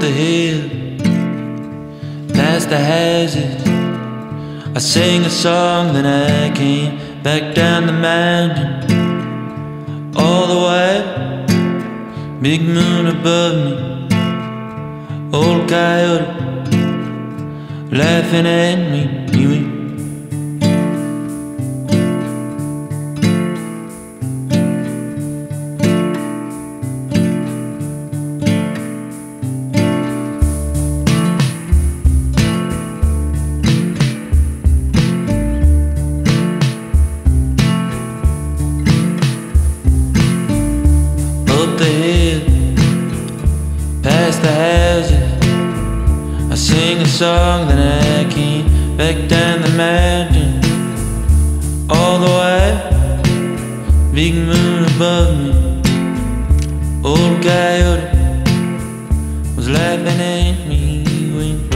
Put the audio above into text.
the hill, past the hazard I sing a song, then I came back down the mountain. All the way, big moon above me, old coyote laughing at me. I sing a song, that I came back down the mountain all the way. Big moon above me, old coyote was laughing at me. When